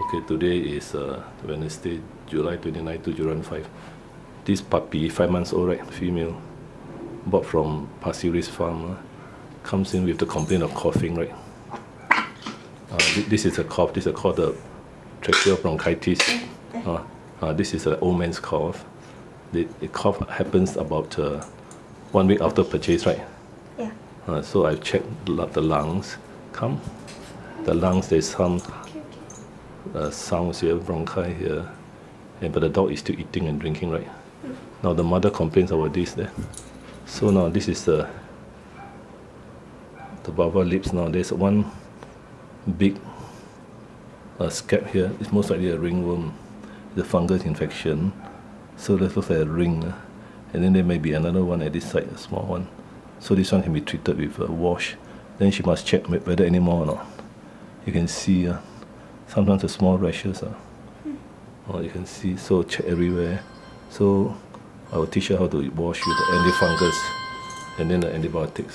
Okay, today is uh, Wednesday, July 29, 2005. This puppy, five months old, right, female, bought from Pasir Ris farm, uh, comes in with the complaint of coughing, right. Uh, thi- this is a cough. This is called the tracheal bronchitis. Uh, uh, this is an old man's cough. The, the cough happens about uh, one week after purchase, right? Yeah. Uh, so I checked the lungs. Come, the lungs. There's some uh, sounds here, bronchi here, and but the dog is still eating and drinking, right? Now the mother complains about this there. So now this is the the vulva lips. Now there's one big uh, scab here. It's most likely a ringworm, the fungus infection. So that looks like a ring, uh, and then there may be another one at this side, a small one. So this one can be treated with a wash. Then she must check whether any more or not. You can see uh, sometimes the small rashes. Uh, oh, you can see. So everywhere. So I will teach her how to wash with the antifungus and then the antibiotics.